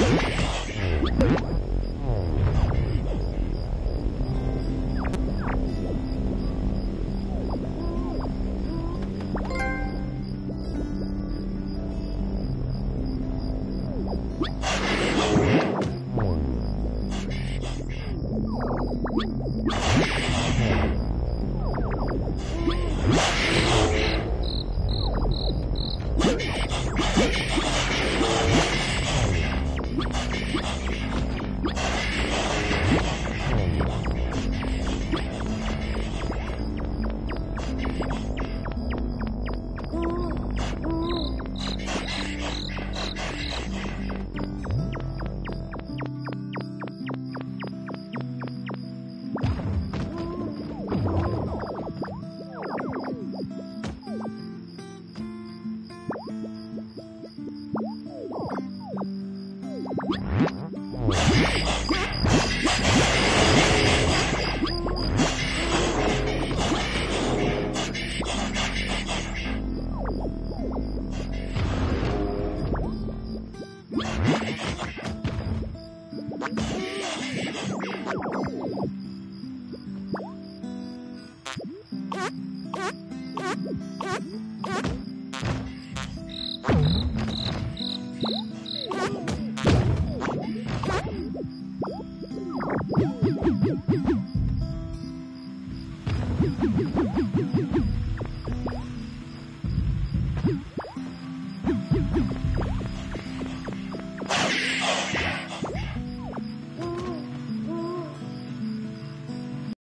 Yeah. Whoop! You